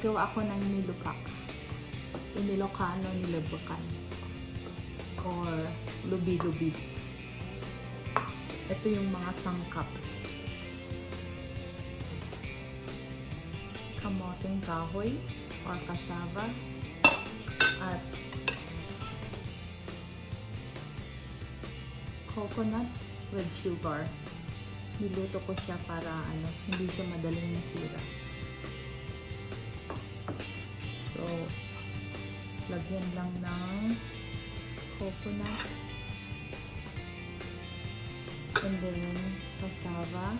gagawa ako ng nilupak. Inilocano nilubakan. Or lubi-lubi. Ito yung mga sangkap. Kamoting kahoy or cassava at coconut with sugar. Niluto ko siya para ano, hindi siya madaling masira. Lagyan lang ng coconut and then cassava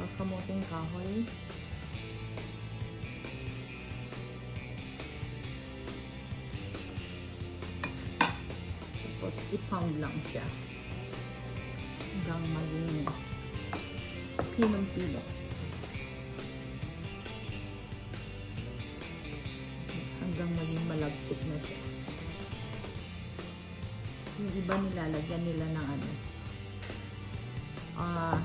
or kamuting kahoy. Tapos, i-pound lang siya. Hanggang maging pinong-pino. Hanggang maging malagkit na siya. Yung iba nilalagyan nila ng ano. Ah,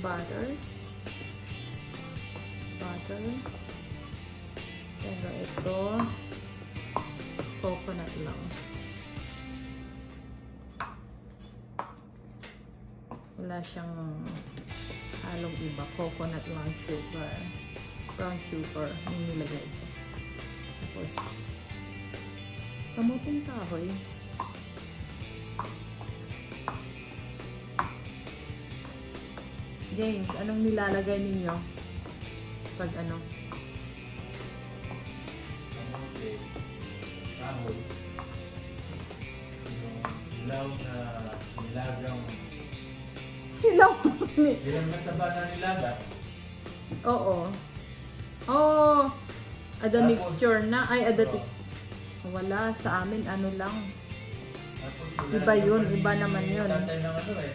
butter. Butter. Pero ito, coconut lang. Wala siyang iba. Coconut lang sugar. Brown sugar. Yung nilagay. Tapos, kamuting kahoy. James, anong nilalagay ninyo? Pag ano? kamote, kahoy, yung ilaw na nilagang, Hilaw. ilang mataba na nilaga, Oo. Oh, ada mixture na. Ay, ada. Wala, sa amin ano lang. Iba yun, iba ni naman yun. Ng ano eh,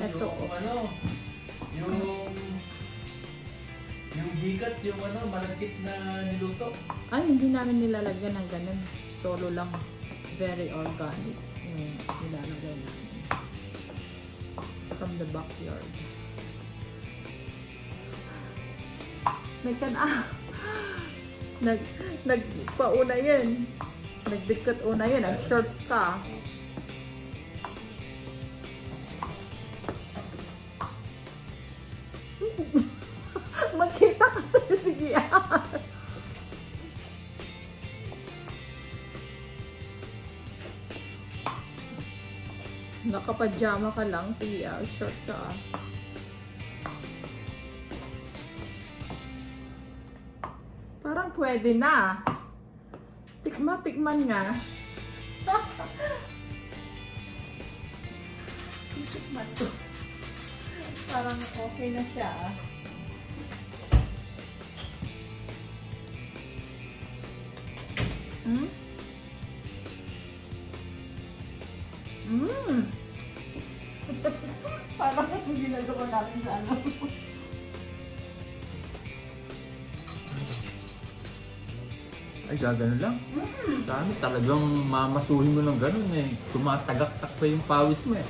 yung ano, yung... Yung bigat, yung ano, malagkit na niluto. Ay, hindi namin nilalagyan ng ganun. Solo lang. Very organic. Yung nilalagay namin. From the backyard. May kan ah. Nag nagpauna yan. Nagdikot una yan. Ang shorts ka. Magkita ka tayo. Sige ah. Nakapajama ka lang. Sige ah. Short ka ah. Parang pwede na. Tikma, tikman nga. tikman ko. Parang okay na siya ah. Hmm? Ay, gagano lang. Sa amin, talagang mamasuhin mo ng ganun eh. Tumatagak-tak pa yung pawis mo eh.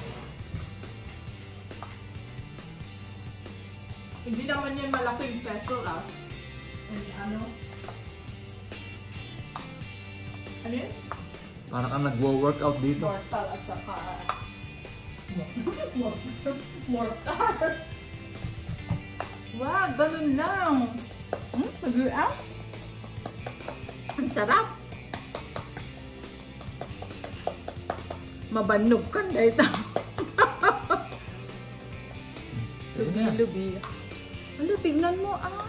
Hindi naman yan malaking peso ah. And ano? Ano yun? Para ka nagwo-workout dito. Mortal at saka... Mortal. Wow, ganun lang. Hmm? Nag-react? Ang sarap. Mabanog ka na ito. Lubi-lubi. Ano, tignan mo ah.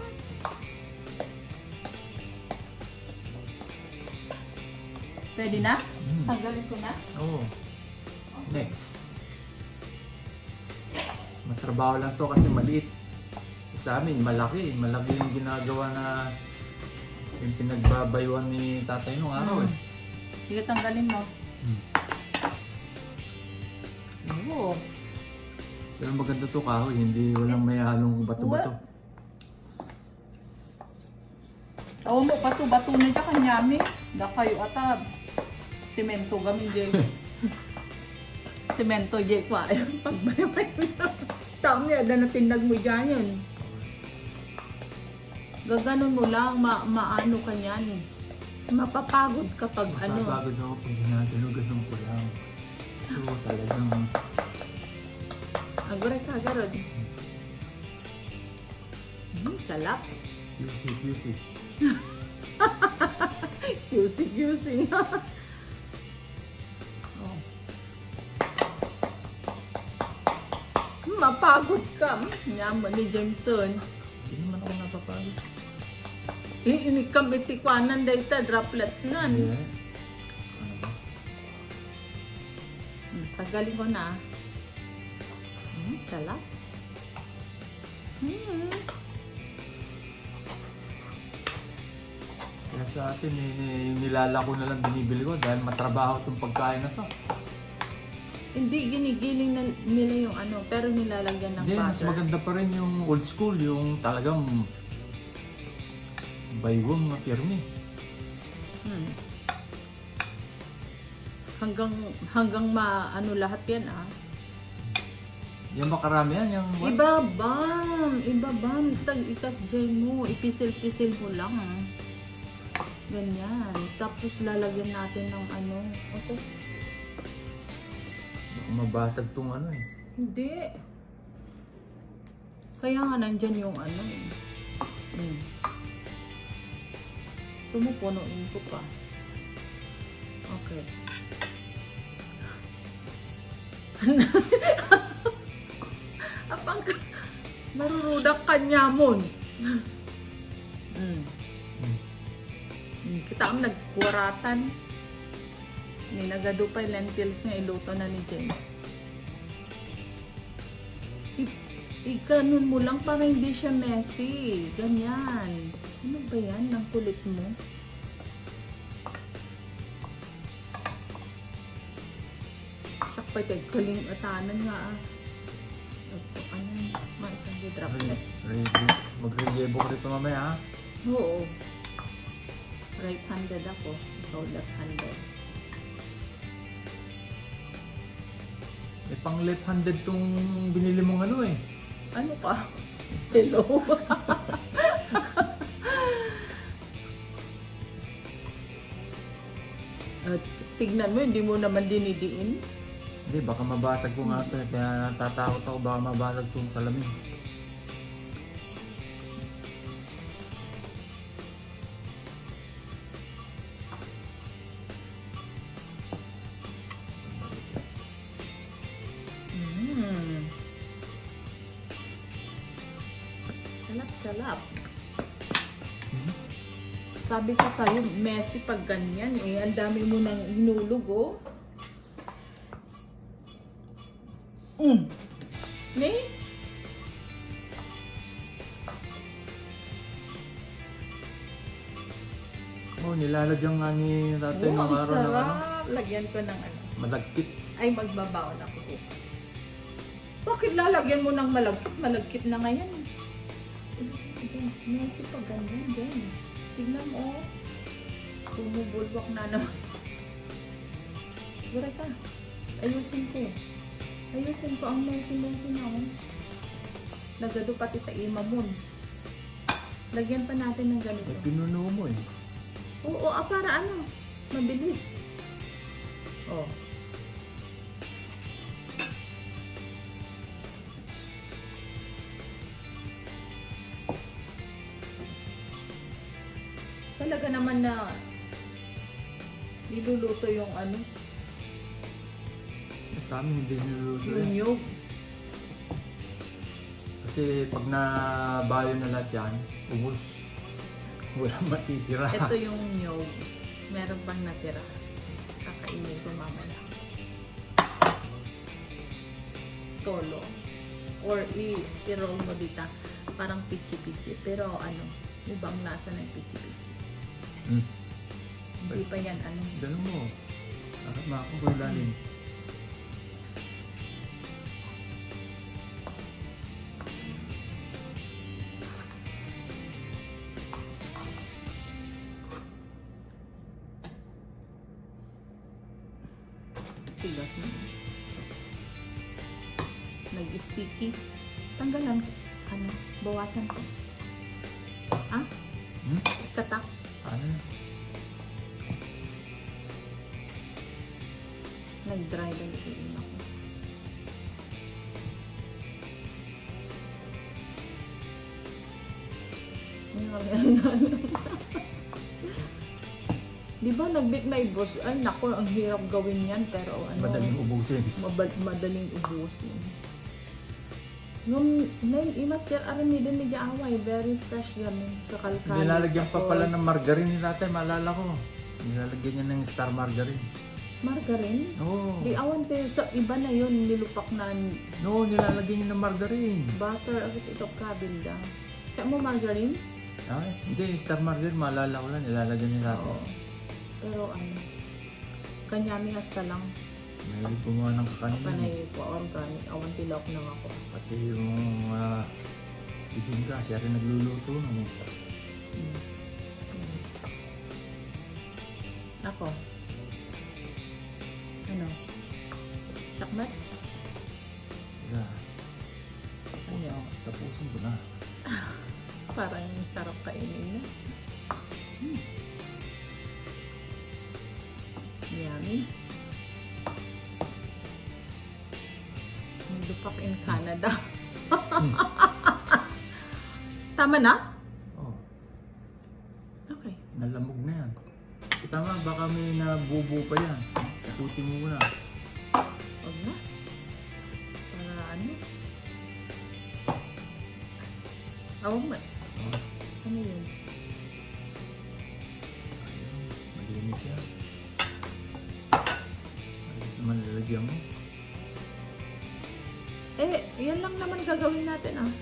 Pwede na? Mm. Tanggalin ko na? Oo. Next. Matrabaho lang to kasi maliit. Sa amin, malaki. Malaki yung ginagawa na yung pinagbabaywan ni tatay nung araw eh. Sige, tanggalin mo. Hmm. Oo. Pero maganda to kahoy, hindi walang may halong bato-bato. Oo mo, bato-bato na dyan kanyami. Da kayo atab. Semento gamin dyan. semento, Jake pa. Pagbayabay mo. Taong niya, na natindag mo dyan yun. Gaganon mo lang, ma maano ka yan. Mapapagod kapag ano. Mapapagod ako pag ginagano-ganon ko lang. So talagang Agora ka, garod. Hmm, kalap. QC, QC. QC, QC. oh. Hmm, Mapagod ka. Yaman ni Jameson. Hindi naman ako napapagod. Eh, ini kam itikwanan dayta droplets nan. Hindi. Ano ba? Hmm, tagalin ko na. Hmm, kalap. Hmm. Kaya sa atin, eh, ni- nilalako na lang binibili ko dahil matrabaho itong pagkain na to. Hindi ginigiling na nila yung ano, pero nilalagyan ng Hindi, mas butter. maganda pa rin yung old school, yung talagang baywang na pirmi. Hmm. Hanggang hanggang maano lahat yan ah. Yung makarami yan, yung what? Ibabam! Ibabam! Tag ikas dyan mo. Ipisil-pisil mo lang. Ganyan. Tapos lalagyan natin ng ano. Ito. Baka mabasag tong ano eh. Hindi. Kaya nga nandyan yung ano eh. Hmm. Tumupunuin ko pa. Okay. Apang ka. Marurudak ka niya mo. Mm. Mm, Kita ang nagkuratan. Ninagado pa yung lentils nga iluto na ni James. Ikanon mo lang para hindi siya messy. Ganyan. Ano ba yan? Ang kulit mo. Sakpay kay kaling atanan nga ah. Ano, maikang di droplets. Ready. Mag-relyebo ko rito mamaya ha. Oo. Right-handed ako. Ikaw left-handed. Eh, pang left-handed tong binili mong ano eh. Ano ka? Hello? tignan mo, hindi mo naman dinidiin. Hindi, baka mabasag ko nga ito eh. Kaya natatakot ako baka mabasag tong salamin. Sabi ko sa'yo, messy pag ganyan eh. Ang dami mo nang hinulog oh. Mm. Ne? Oh, nilalagyan nga ni tatay Oh, ang araw ng ano. Lagyan ko ng ano. Malagkit. Ay, magbabaon ako. Bakit lalagyan mo ng malagkit? Malagkit na ngayon. Messy pa ganyan, James. Tignan mo. Bumubulwak na naman. Gura ka. Ayusin ko. Ayusin ko ang messy-messy na, oh. Nagado pati sa ima mo. Lagyan pa natin ng ganito. pinuno mo eh. Oo, ah, para ano? Mabilis. Oh. Na niluluto yung ano, Sa amin hindi niluluto yung eh. nyug. Kasi pag nabayo na lahat yan, ubos. Walang matitira. Ito yung nyog. Meron pang natira. Kakainin ko mamaya. Solo. Or i-roll mo dito. Parang pichi-pichi. Pero ano, ibang lasa ng pichi-pichi. Hmm. Hindi pa yan ano. Ganun mo. Na ako ko ilalim. Tigas na. nag-sticky. Tanggalan. Ano? Bawasan ko. Ha? Nag-bake my boss? Ay, nako, ang hirap gawin yan. Pero ano, Madaling ubusin. mabal- madaling ubusin. Nung nung imaster arami din medyo away, very fresh gamin, kakalkal. Nilalagyan pa pala ng margarine ni tatay, maalala ko. Nilalagyan niya ng star margarine. Margarine? Oo. Di awan te, sa iba na yun, nilupak na No, nilalagyan niya ng margarine. butter, agad ito kabilda. Kaya mo margarine? Ay, hindi, yung star margarine, maalala ko lang, nilalagyan ni tatay. Oo. Pero ano, kanyami hasta lang. Mahilig gumawa ng kakanin. Panay ko, organic. Awan tilok na ako. Pati yung uh, ibingka, siya rin nagluluto. No? Hmm. Hmm. Ako. Ano? Sakmat? Yeah. Ano? Tapusin ko na. Parang sarap kainin na. Hmm. Yummy. Dupak in Canada. Tama na? Oh, Okay. nalamog na yan. Tama, baka may nabubo pa yan. Ikutin mo muna. Huwag na. Para ano? Awag mo. Oh, Ano yun? ayun, malinis yan. Naman lalagyan mo. Eh, yan lang naman gagawin natin ah.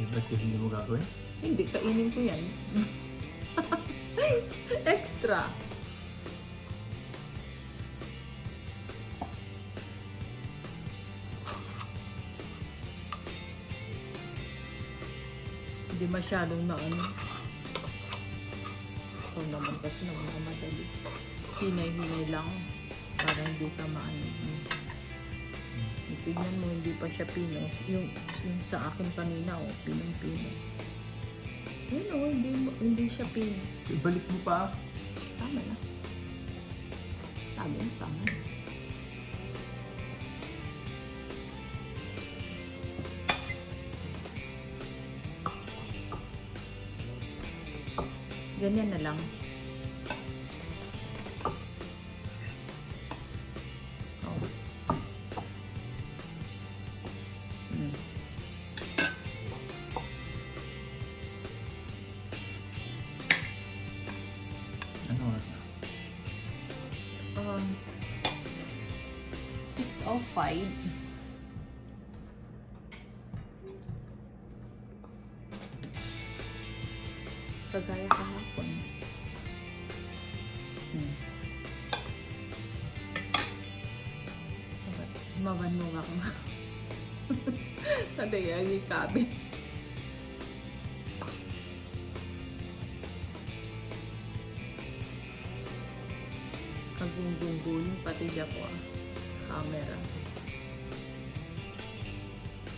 Eh, ba't yung hindi mo gagawin? Hindi, kainin ko yan. Extra. Hindi masyadong na ano. Ito naman kasi nakakamadali. Hinay-hinay lang. Para hindi ka maano. Tignan mo, hindi pa siya pinos. Yung, yung sa akin kanina, oh, pinong-pino. Yun oh, hindi, hindi siya pino. Ibalik mo pa. Tama na. Sabi mo, tama na. Ganyan na lang. Nadayagi kabi. Kagunggong-gunong pati dyan po ah. Camera.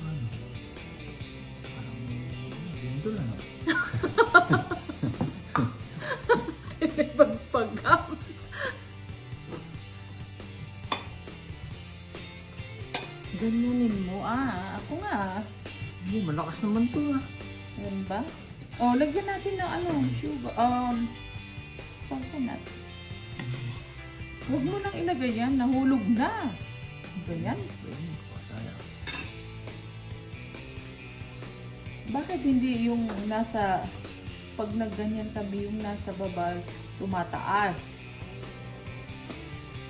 Ano? Parang ano? Pagpagam. ba? Oh, lagyan natin ng ano, sugar. Um, coconut. Huwag mo nang ilagay yan. Nahulog na. Yan? Ayun, sayang. Bakit hindi yung nasa, pag nagganyan kami, yung nasa baba, tumataas.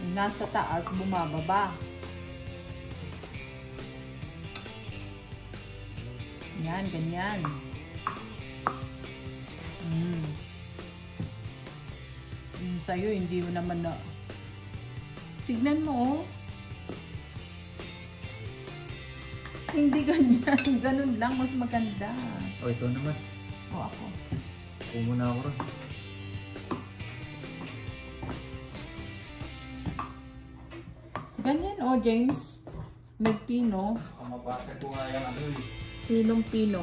Yung nasa taas, bumababa. Yan, ganyan. Mm. Sa'yo, hindi mo naman na... Tignan mo, oh. Hindi ganyan. Ganun lang, mas maganda. Oh, ito naman. O ako. Ako muna ako ron. Ganyan, oh, James. Nagpino. Ang mabasag ko nga yung ano eh. Pinong pino.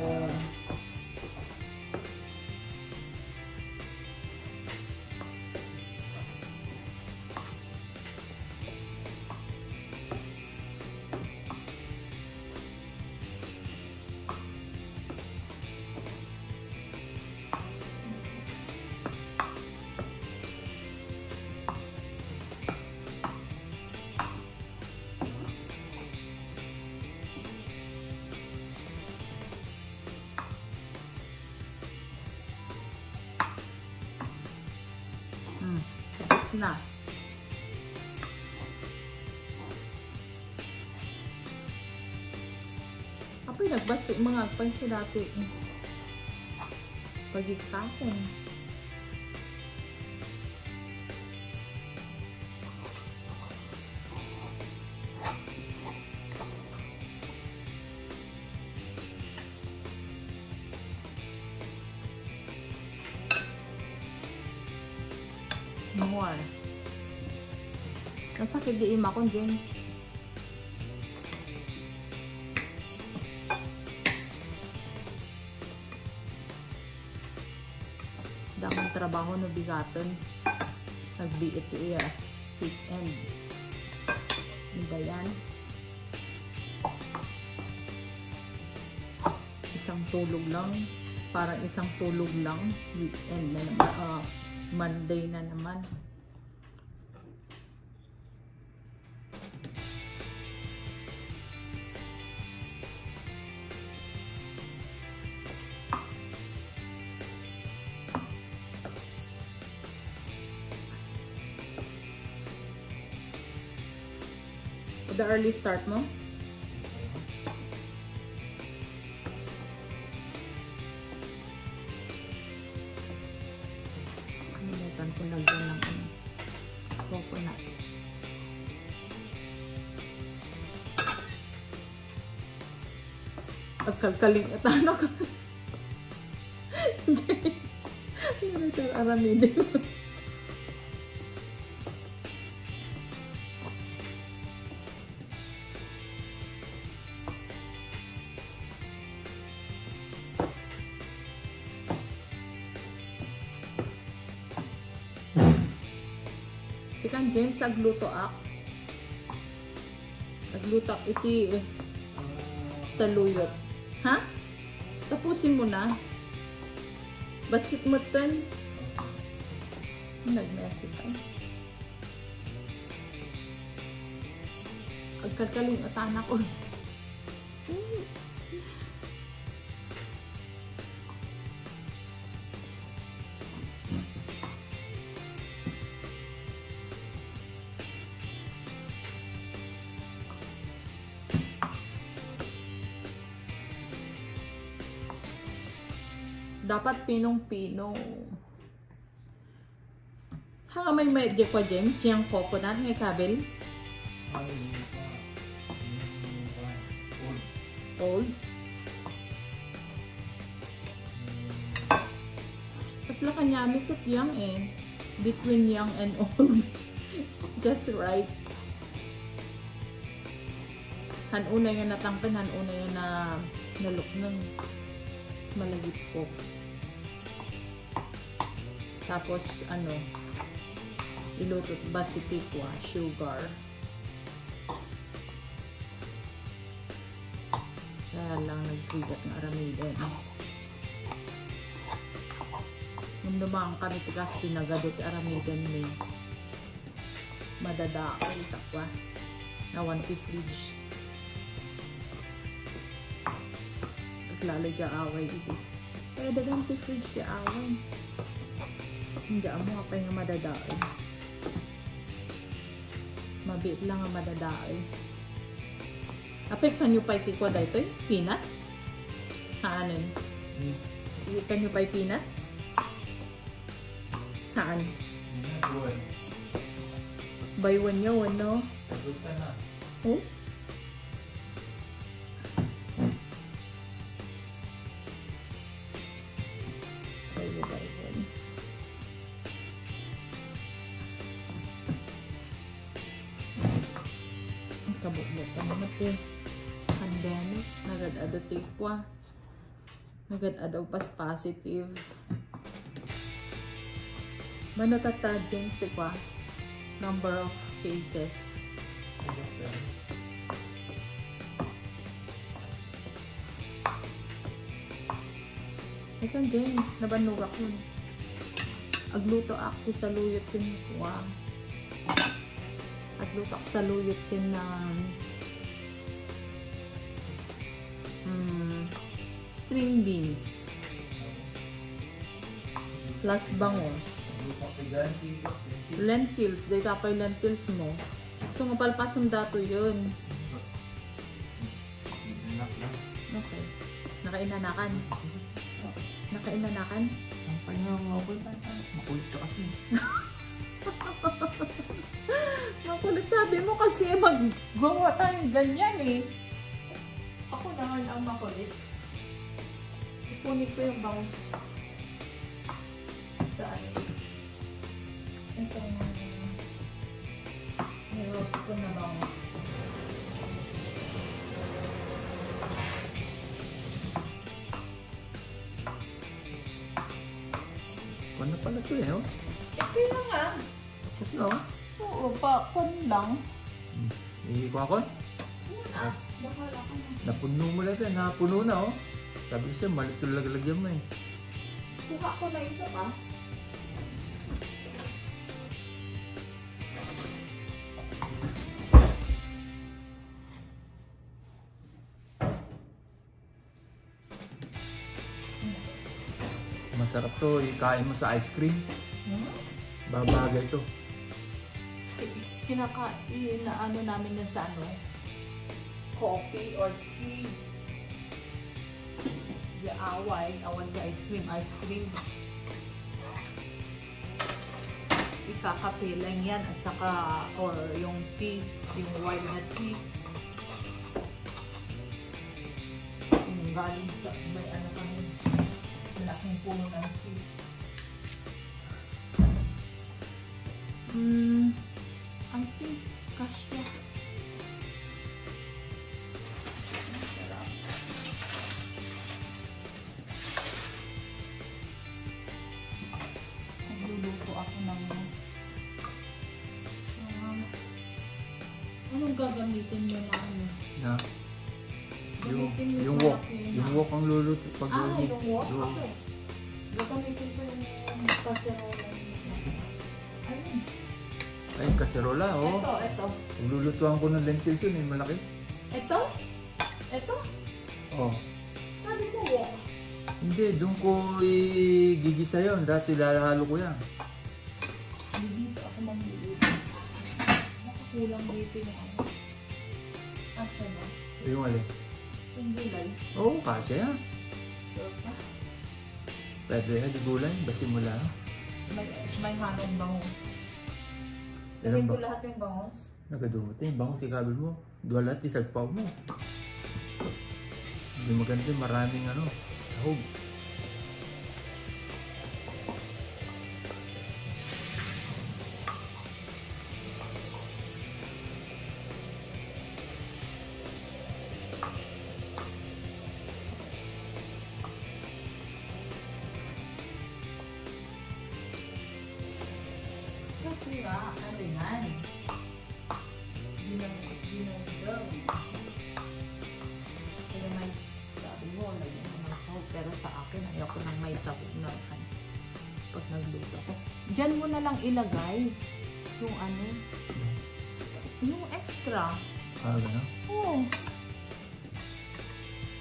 Nagbasi mga agpay sa dati. Pagikapon. More. Nasakit di ima ko, James. Trabaho no bigaton. Nagbiit iya. Thick end. Ano ba yan? Isang tulog lang. Parang isang tulog lang. Weekend na naman. ah, Monday na naman. The early start mo? Kalimutan ko lagyan ng ano, coconut. Agkalkaling at ano ka? James, ano ito aramide mo? Agluto ak. Agluto ak iti eh, sa luyot. Ha? Tapusin mo na. Basit mo tan. Nag-message ka. Agkakaling at anak ko. Dapat pinong-pino. Hanga may medyo pa, James, yung coconut ng kabel. Old. Old. Pas la kanyami kot yang eh. Between young and old. Just right. Hanuna yun natangkan, hanuna yun na nalok ng malagit ko. Tapos ano, ilutot ba si tikwa, sugar. Kaya lang nagbigat ng aramida. Nung dumaan kami tigas pinagadot aramidan ni madadaol takwa na one tea fridge. At lalo dya away ito. Dagang tea fridge dya away. Hindi amo apa nga madadaol. Mabit lang ang madadaol. Apek kanyo pa iti ko dito eh? Peanut? Haanin? Hmm. Kanyo pa peanut? Na, buwan. Buy one niya, one no? Sagot ka na. Oh? Buy one, buy one. Ang kabukbuk pa naman eh. Pandemic. Nagad-ada tikwa. Nagad-adaw pas positive. Manatatad James tikwa. Number of cases. Ikaw James, nabanug ako. Agluto ako sa luyot kin kuha. Agluto ako sa luyot kin na mm, string beans. Plus bangos. Lentils. Day tapay lentils mo. So mapalpas ang dato yun. Okay. Nakainanakan. Nakainanakan? Ang pahinga mo ako. Makulit ka kasi. Makulit sabi mo kasi maggawa tayong ganyan eh. Ako naman ang makulit. Ipunin ko yung bangus. Saan? Ito yung may roast ko na bangus. Ano pala ito eh, oh? Ito na nga. Oh. Oo, pa, pan lang. Iiko ako. Ah, bahala ka na. Napuno mo lang ito. Napuno na oh. Sabi ko siya, malit laglagyan mo eh. Kuha ko na isa pa. Masarap to. Ikain mo sa ice cream. Hmm? Babagay to. kinakain na ano namin yun sa ano, coffee or tea. Di away, awan di ice cream, ice cream. Ikakape lang yan at saka, or yung tea, yung white na tea. Yung galing sa, may ano kami, malaking puno ng tea. Hmm, yung? Yung- Okay. Gagamitin ko yung kaserola. Ayun. Ay, kaserola oh. Ito, ito. Lulutuan ko ng lentils yun eh, malaki. Ito? Ito? Oh. Sabi ko wok. Hindi, doon ko igigisa yun. Dahil silalahalo ko yan. Dito ako magluluto. Nakakulang dito yung ano. Asa na? Yung alin. Yung gulay. Oo, oh, kasya yan. Sure ka? Pwede yan, di gulay. Basi mo lang. May, may hanong bangus. Yan Lagyan ko lahat yung bangus. Nagadumating. Bango si kabil mo. Dua lahat isagpaw mo. Hindi maganda yung maraming ano. Sahog. Kasi nga, ano yan? Ginang, ginanggang. Kaya may, sabi mo, lagyan mo ng salt. Pero sa akin, ayoko nang may sahog na kan. Pag nagluto ko. Diyan mo na lang ilagay yung ano, yung extra. Ah, gano'n. Oo.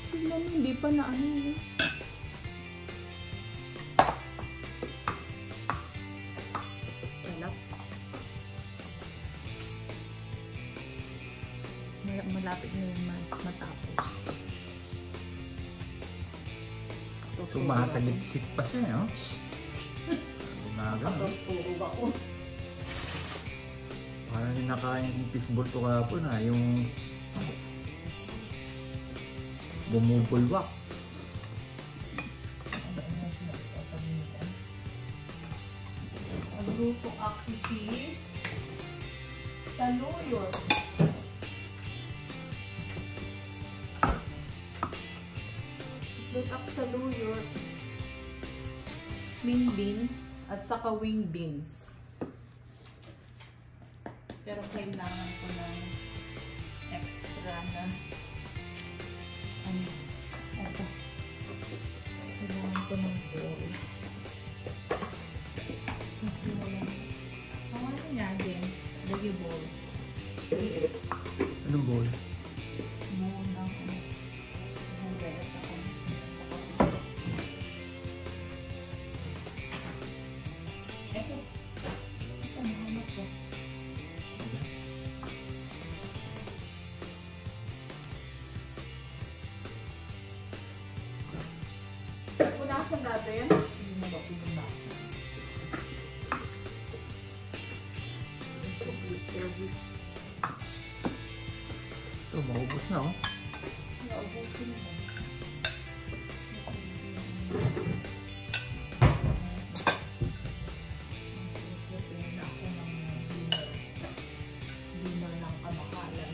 Tignan mo, hindi pa na ano eh. Sumasagit-sit pa siya, no? Umaga. no? Pagpuro ako. Parang yung nakain yung fishball to kahapon ha, yung bumubulwak. Ang grupo activity sa luyot. Sweet saluyot, string beans, at saka wing beans. Pero kailangan ko ng extra na natin. Service. Ito, maubos na oh. Naubusin kamakalan.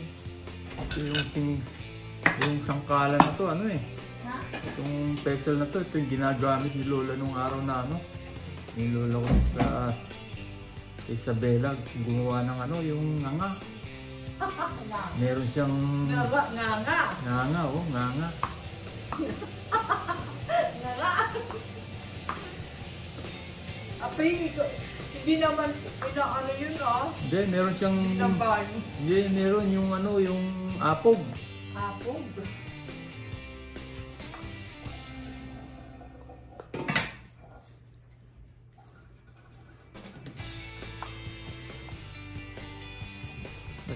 Ito yung sing... Yung sangkalan na to, ano eh. Pestle na to, ito yung ginagamit ni Lola nung araw na ano. Ni Lola ko sa... Sa Isabela, gumawa ng ano, yung nganga. Nga. Meron siyang... Nga nga. Nga nga. Nganga, oh, nganga. Nga nga. Apay, hindi naman inaano yun ah. Hindi, meron siyang... Hindi, meron yung ano, yung apog. Apog.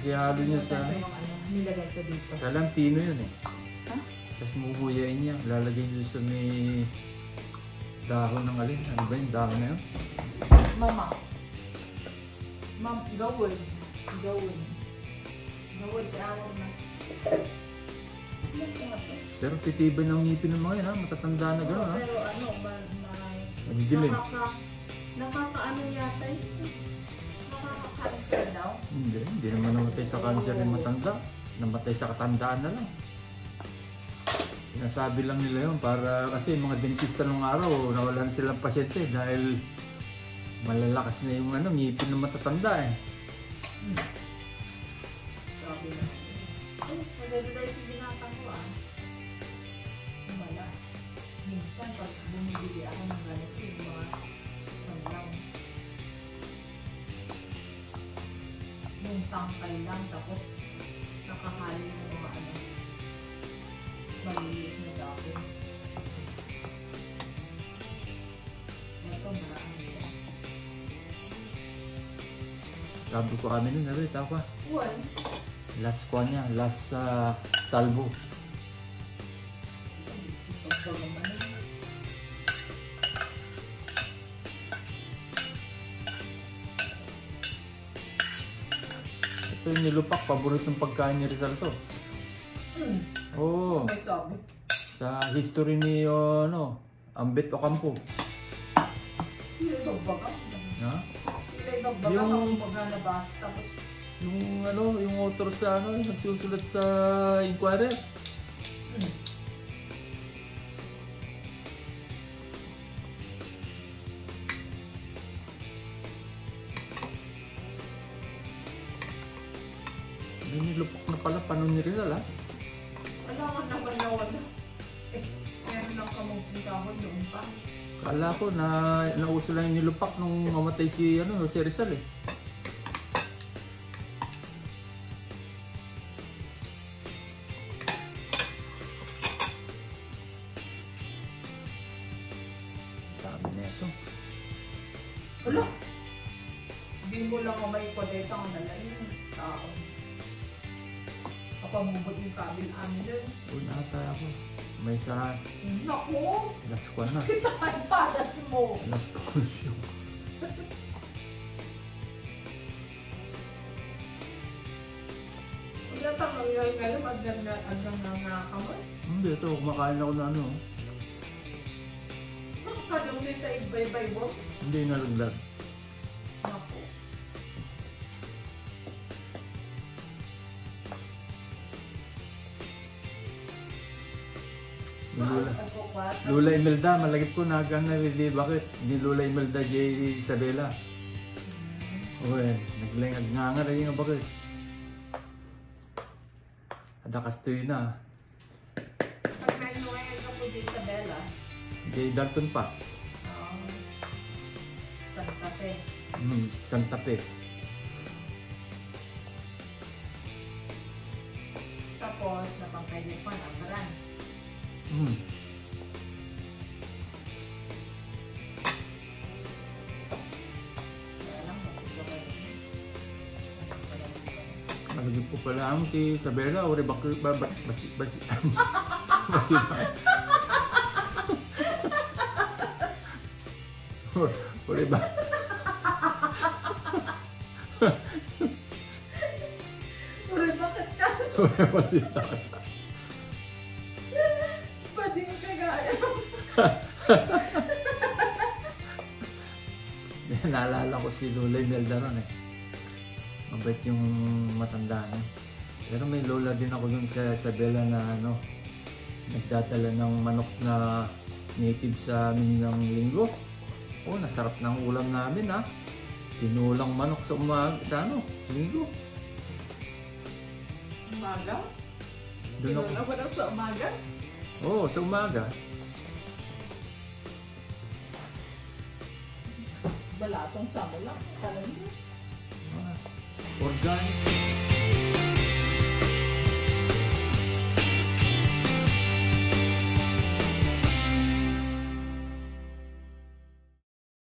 Kasi halo niya sa... Ito yung ano, nilagay ko dito. Sa lampino yun eh. Ha? Tapos muhuyain niya. Lalagay niyo sa may dahon ng alin. Ano ba yung dahon na yun? Mama. Ma'am, gawin. Gawin. Gawin, tawag na. Pero titibay ng ngipin ng mga yun ha. Matatanda na gano'n ha. Pero ano, ma, ma, nakaka, nakakaano yata yun. Daw. Hindi. Hindi naman namatay sa cancer yung matanda. Namatay sa katandaan na lang. Sinasabi lang nila yun para kasi mga dentista nung araw nawalan silang pasyente dahil malalakas na yung ano, ngipin ng matatanda eh. Sabi Tangkay lang tapos nakahali ng mga ano maliliit na dako. Ito marami siya. Sabi ko kami nun, ito pa? Well, Last ko niya, last sa salvo. Ito nilupak, paboritong pagkain ni Rizal to. Hmm, Oo, may sabi. sa history ni ano, Ambet Ocampo. Hindi nagbaga. Ha? Hindi nagbaga Yung- yung... mga nabas. Tapos, Yung ano, yung author sa ano, nagsusulat sa inquiry. Pala paano ni Rizal ha? alam naman na wala. Eh, meron lang kamong kahon doon pa. Kala ko na nauso lang yung nilupak nung mamatay si ano, si Rizal eh. Kumakain ako na ano. Kadang nito iba-ibay mo. Hindi nalaglag. Lola. Nagkukwat. Lola Imelda, malagip ko na hanggang nalili. Bakit? Ni Lola Imelda J. Isabela. Uy, naglengag nga nga rin yung bakit. Ada kastoy na. Pag J. Dalton Pass. Oo. Santa Fe. Hmm, Santa Fe. Tapos, napangkaili pa ng Maran. Rin. Malagip ko pala ang ti Isabela. Uri bakit ba ba basi basi. Uri ba? Uy, bakit ka? Gaya. Naalala ko si Lola Imelda ron eh. Mabait yung matanda na. Pero may lola din ako dun sa Isabela na ano, nagdadala ng manok na native sa amin ng linggo. Oh, nasarap ng ulam namin ha. Tinulang manok sa umag, sa ano, linggo. Umaga? Doon ako. Pinula mo lang sa umaga? Oo, oh, sa umaga. Balatong samo lang. Kalan mo. Ah, Organic.